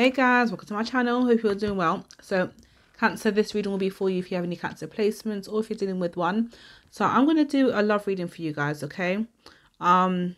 Hey guys, welcome to my channel. Hope you're doing well. So Cancer, this reading will be for you if you have any Cancer placements or if you're dealing with one. So I'm going to do a love reading for you guys, okay? Um,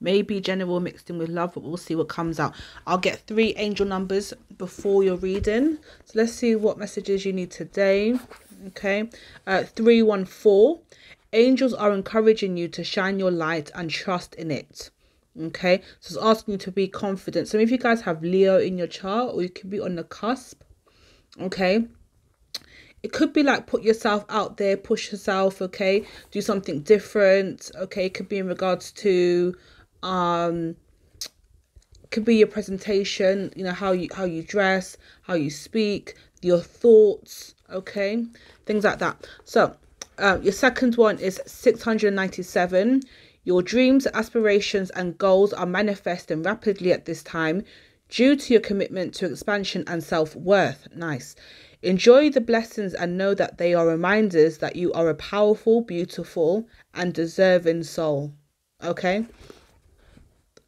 maybe general mixed in with love, but we'll see what comes out. I'll get three angel numbers before your reading. So let's see what messages you need today. Okay, uh, 314. Angels are encouraging you to shine your light and trust in it okay? So it's asking you to be confident. So if you guys have leo in your chart or you could be on the cusp okay? It could be like put yourself out there push yourself okay? Do something different okay? It could be in regards to um could be your presentation you know how you how you dress how you speak your thoughts okay? Things like that. So uh, your second one is 697 your dreams aspirations and goals are manifesting rapidly at this time due to your commitment to expansion and self-worth nice Enjoy the blessings and know that they are reminders that you are a powerful, beautiful, and deserving soul. Okay.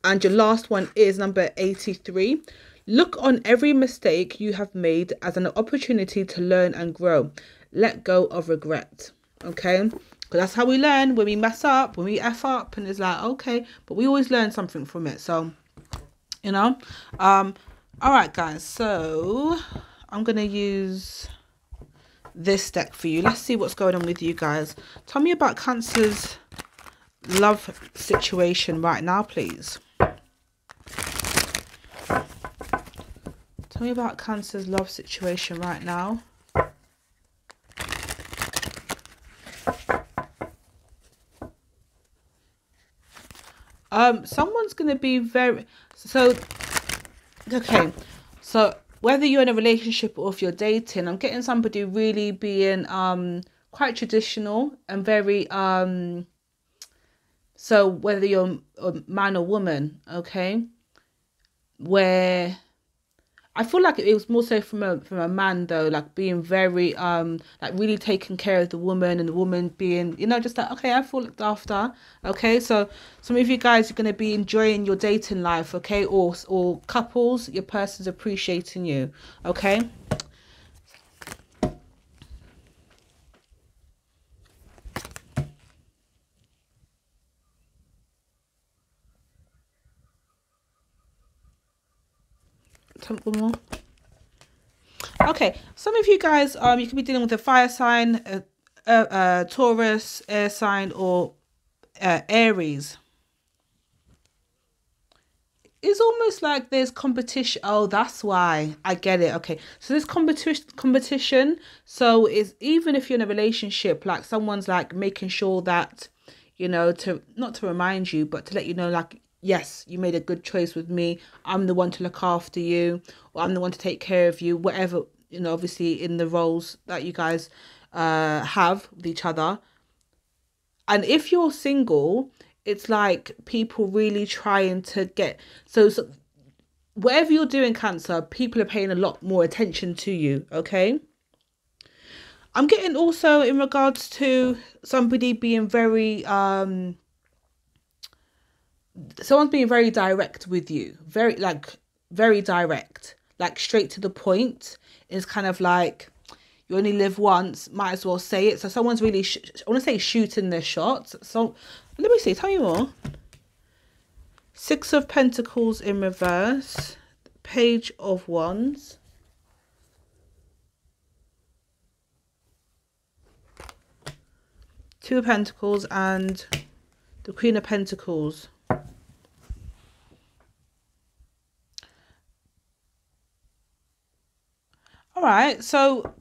And your last one is number 83. Look on every mistake you have made as an opportunity to learn and grow. Let go of regret. Okay. Because that's how we learn when we mess up, when we F up, and it's like, okay, but we always learn something from it. So, you know, um, all right, guys. So, I'm going to use this deck for you. Let's see what's going on with you guys. Tell me about Cancer's love situation right now, please. Tell me about Cancer's love situation right now. Um, someone's going to be very... So, okay. So, whether you're in a relationship or if you're dating, I'm getting somebody really being um quite traditional and very um so whether you're a man or woman, okay, where I feel like it was more so from a from a man though, like being very um like really taking care of the woman and the woman being you know just like okay I feel looked after okay so some of you guys are gonna be enjoying your dating life okay or or couples your person's appreciating you okay. Okay, some of you guys, um, you could be dealing with a fire sign, a, a, a Taurus, air sign, or uh, Aries. It's almost like there's competition. Oh, that's why I get it. Okay, so there's competition. Competition. So it's even if you're in a relationship, like someone's like making sure that, you know, to not to remind you, but to let you know, like yes, you made a good choice with me. I'm the one to look after you, or I'm the one to take care of you, whatever, you know, obviously in the roles that you guys uh, have with each other. And if you're single, it's like people really trying to get so, so whatever you're doing, Cancer, people are paying a lot more attention to you, okay? I'm getting also in regards to somebody being very um someone's being very direct with you very like very direct like straight to the point. Is kind of like you only live once might as well say it. So someone's really i want to say shooting their shots. So let me see tell you more six of pentacles in reverse page of wands. Two of pentacles and the queen of pentacles right, so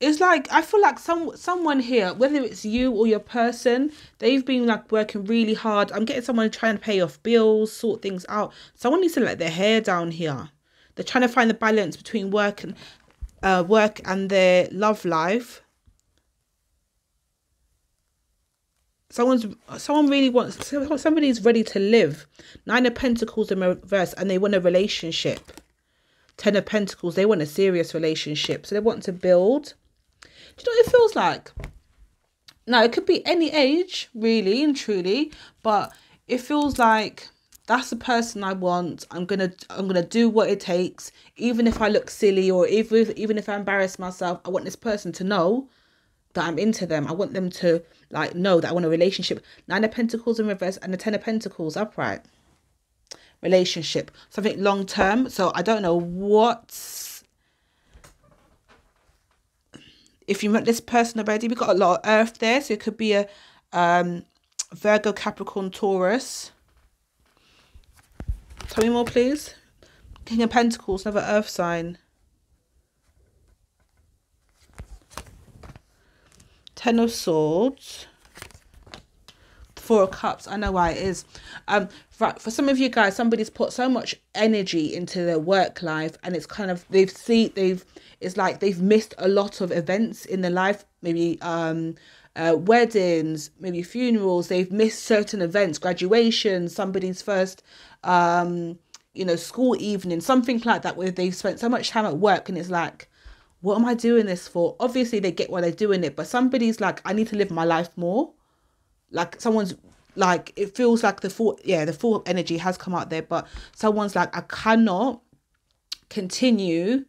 it's like I feel like some someone here, whether it's you or your person, they've been like working really hard. I'm getting someone trying to pay off bills, sort things out. Someone needs to let their hair down here. They're trying to find the balance between work and uh, work and their love life. Someone's someone really wants somebody's ready to live. Nine of Pentacles in reverse, and they want a relationship. Ten of Pentacles, they want a serious relationship, so they want to build. Do you know what it feels like? Now it could be any age, really and truly, but it feels like that's the person I want. I'm gonna I'm gonna do what it takes, even if I look silly or even if, even if I embarrass myself. I want this person to know that I'm into them. I want them to like know that I want a relationship. Nine of Pentacles in reverse and the Ten of Pentacles upright. Relationship, something long term. So I don't know what's if you met this person already. We got a lot of Earth there, so it could be a um Virgo, Capricorn, Taurus Tell me more, please. King of Pentacles, another earth sign. Ten of Swords. Four of Cups. I know why it is. Um, right, for some of you guys, somebody's put so much energy into their work life, and it's kind of they've see they've it's like they've missed a lot of events in their life. Maybe um, uh, weddings, maybe funerals. They've missed certain events, graduation, somebody's first um, you know, school evening, something like that, where they've spent so much time at work and it's like, what am I doing this for? Obviously, they get why they're doing it, but somebody's like, I need to live my life more. Like someone's like, it feels like the full, yeah, the full energy has come out there, but someone's like, I cannot continue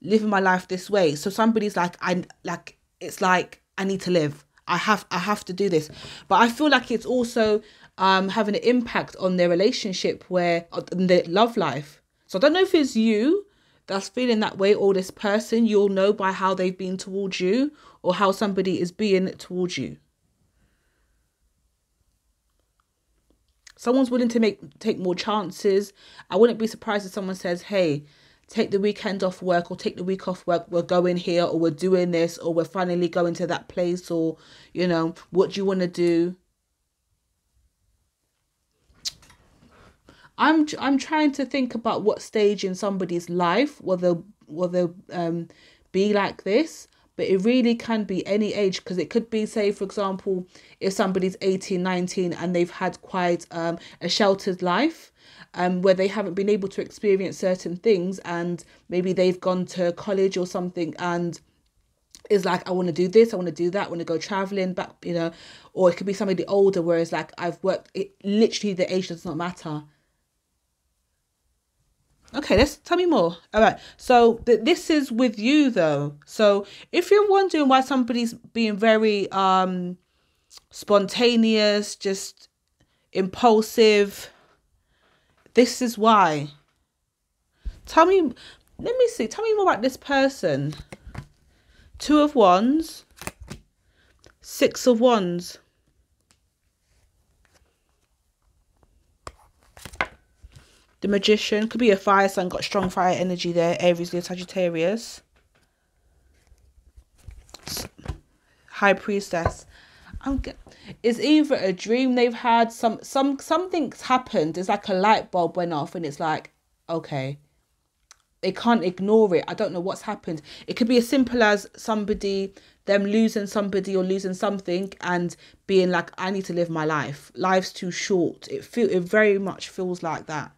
living my life this way. So somebody's like, I like, it's like, I need to live. I have, I have to do this. But I feel like it's also um, having an impact on their relationship where on their love life. So I don't know if it's you that's feeling that way or this person. You'll know by how they've been towards you or how somebody is being towards you. Someone's willing to make take more chances. I wouldn't be surprised if someone says, "Hey, take the weekend off work or take the week off work we're going here or we're doing this or we're finally going to that place or you know what do you want to do I'm I'm trying to think about what stage in somebody's life will they will they um be like this but it really can be any age because it could be say for example if somebody's 18 19 and they've had quite um, a sheltered life um, where they haven't been able to experience certain things and maybe they've gone to college or something and is like I want to do this, I want to do that, I want to go traveling back, you know, or it could be somebody older where it's like I've worked. It literally the age does not matter. Okay, let's tell me more. All right. So th- this is with you though. So if you're wondering why somebody's being very um spontaneous, just impulsive, this is why. Tell me let me see. Tell me more about this person. Two of wands. Six of wands. The Magician could be a fire sign, got strong fire energy there. Aries, Leo, Sagittarius. High Priestess. I'm it's either a dream they've had, some some something's happened. It's like a light bulb went off, and it's like, okay, they can't ignore it. I don't know what's happened. It could be as simple as somebody them losing somebody or losing something and being like, I need to live my life. Life's too short. It feel it very much feels like that.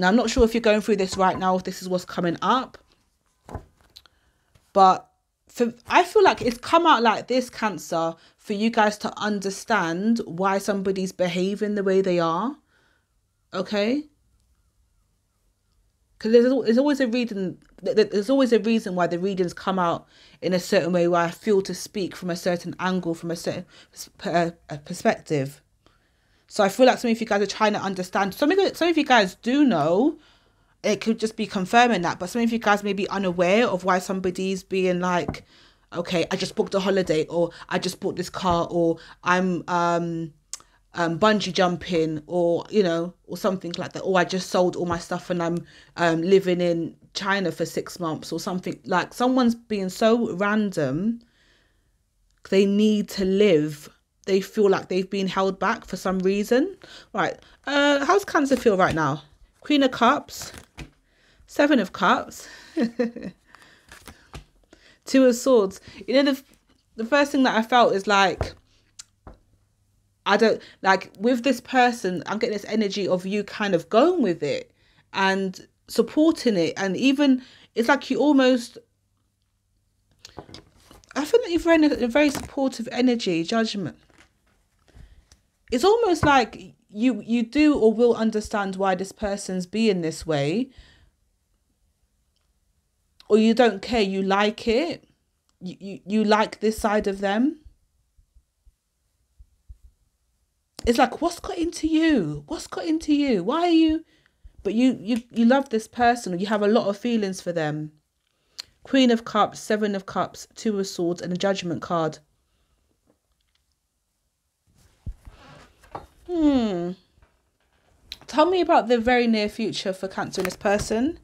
Now, I'm not sure if you're going through this right now, if this is what's coming up, but for I feel like it's come out like this, Cancer, for you guys to understand why somebody's behaving the way they are. Okay? Because there's, there's always a reason there's always a reason why the readings come out in a certain way where I feel to speak from a certain angle, from a certain uh, uh, perspective. So I feel like some of you guys are trying to understand. Some of you, some of you guys do know. It could just be confirming that, but some of you guys may be unaware of why somebody's being like, okay, I just booked a holiday, or I just bought this car, or I'm um um bungee jumping, or you know, or something like that, or I just sold all my stuff and I'm um living in China for six months, or something like someone's being so random. They need to live they feel like they've been held back for some reason. Right. Uh, how's Cancer feel right now? Queen of Cups, Seven of Cups, Two of Swords. You know, the, the first thing that I felt is like, I don't, like, with this person, I'm getting this energy of you kind of going with it and supporting it. And even, it's like you almost, I feel like you're a very supportive energy, judgment it's almost like you you do or will understand why this person's being this way. Or you don't care you like it. You, you, you like this side of them. It's like what's got into you? What's got into you? Why are you but you you you love this person you have a lot of feelings for them. Queen of cups seven of cups two of swords and a judgment card tell me about the very near future for cancer in this person.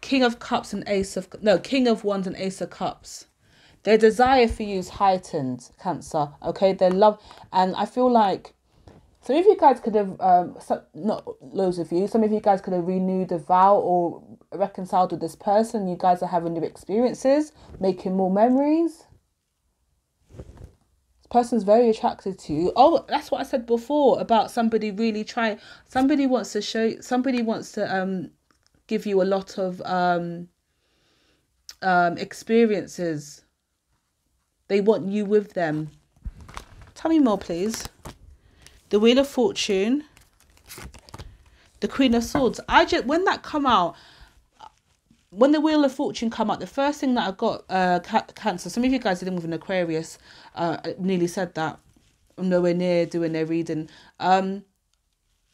King of cups and ace of no king of wands and ace of cups. Their desire for you is heightened cancer okay? Their love and i feel like some of you guys could have um not loads of you some of you guys could have renewed a vow or reconciled with this person. You guys are having new experiences making more memories person's very attracted to you oh that's what i said before about somebody really trying somebody wants to show somebody wants to um give you a lot of um, um, experiences. They want you with them. Tell me more, please. The Wheel of Fortune. The Queen of Swords. I just when that come out, when the Wheel of Fortune come out, the first thing that I got uh cancer. Some of you guys dealing with an Aquarius. Uh, nearly said that. I'm nowhere near doing their reading. Um,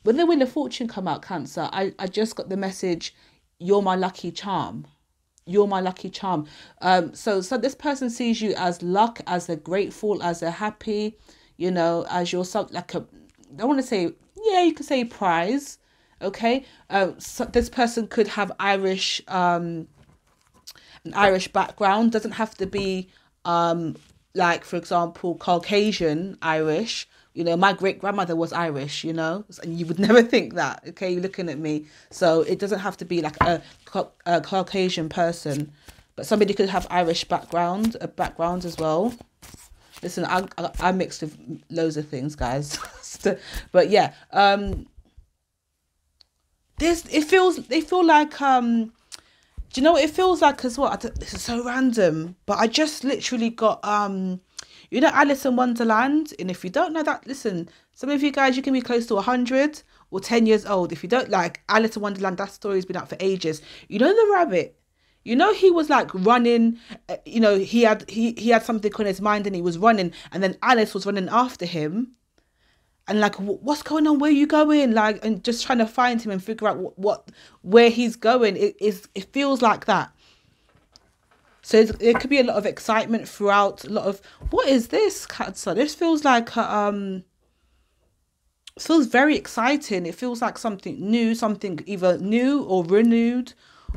when the Wheel of Fortune come out, Cancer, I, I just got the message, you're my lucky charm. You're my lucky charm. Um, so so this person sees you as luck, as a grateful, as a happy, you know, as you're some like a I want to say, yeah, you could say prize. Okay. Um, so this person could have Irish um an Irish background. Doesn't have to be um like for example Caucasian Irish you know, my great grandmother was Irish, you know, and you would never think that. Okay, you're looking at me. So it doesn't have to be like a, a Caucasian person, but somebody could have Irish background, a background as well. Listen, I, I, I mixed with loads of things, guys. but yeah, um, this it feels they feel like um, do you know what it feels like as well? This is so random, but I just literally got um you know Alice in Wonderland? And if you don't know that, listen, some of you guys, you can be close to 100 or 10 years old. If you don't like Alice in Wonderland, that story's been out for ages. You know the rabbit? You know he was like running, uh, you know, he had he he had something on his mind and he was running and then Alice was running after him. And like what's going on? Where are you going? Like and just trying to find him and figure out what, what where he's going. It is it feels like that. So there could be a lot of excitement throughout. A lot of what is this cancer? This feels like um feels very exciting. It feels like something new, something either new or renewed,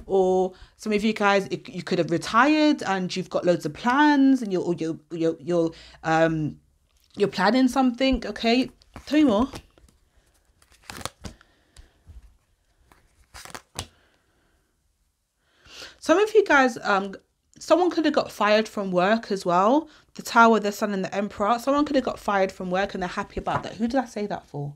or some of you guys you could have retired and you've got loads of plans and you're you're you're you're um you're planning something. Okay, tell me more. Some of you guys um someone could have got fired from work as well. The Tower, the Sun, and the Emperor. Someone could have got fired from work and they're happy about that. Who did I say that for?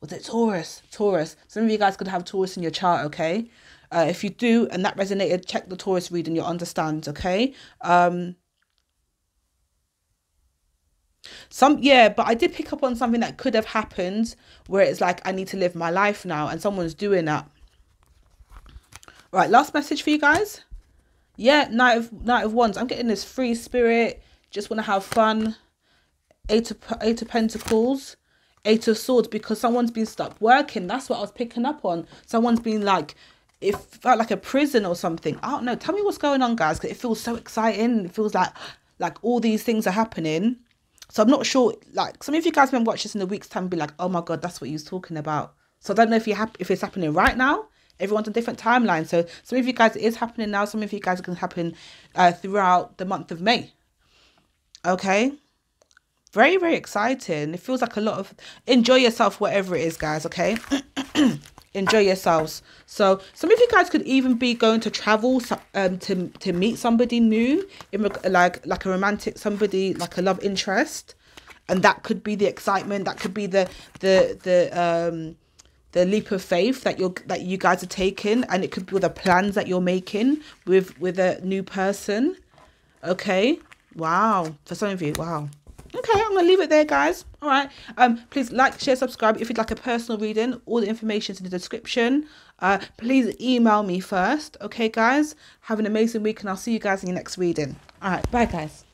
Was it Taurus? Taurus. Some of you guys could have Taurus in your chart, okay? Uh, if you do and that resonated, check the Taurus reading, you'll understand, okay? Um, some yeah but i did pick up on something that could have happened where it's like i need to live my life now and someone's doing that right last message for you guys yeah, Knight of Knight of Wands. I'm getting this free spirit. Just want to have fun. Eight of Eight of Pentacles. Eight of Swords because someone's been stuck working. That's what I was picking up on. Someone's been like, it felt like a prison or something. I don't know. Tell me what's going on, guys. Cause it feels so exciting. It feels like like all these things are happening. So I'm not sure. Like some of you guys may watch this in a week's time and be like, oh my god, that's what he was talking about. So I don't know if you have if it's happening right now everyone's on different timelines. So some of you guys it is happening now. Some of you guys going to happen uh, throughout the month of May. Okay. Very, very exciting. It feels like a lot of enjoy yourself, whatever it is, guys. Okay. enjoy yourselves. So some of you guys could even be going to travel um to to meet somebody new in like like a romantic somebody like a love interest, and that could be the excitement. That could be the the the um the leap of faith that you're that you guys are taking. And it could be the plans that you're making with with a new person. Okay? Wow. For some of you wow Okay, I'm gonna leave it there, guys. All right. Um, please like, share, subscribe. If you'd like a personal reading, all the information is in the description. Uh, please email me first. Okay, guys. Have an amazing week, and I'll see you guys in your next reading. All right. Bye, guys.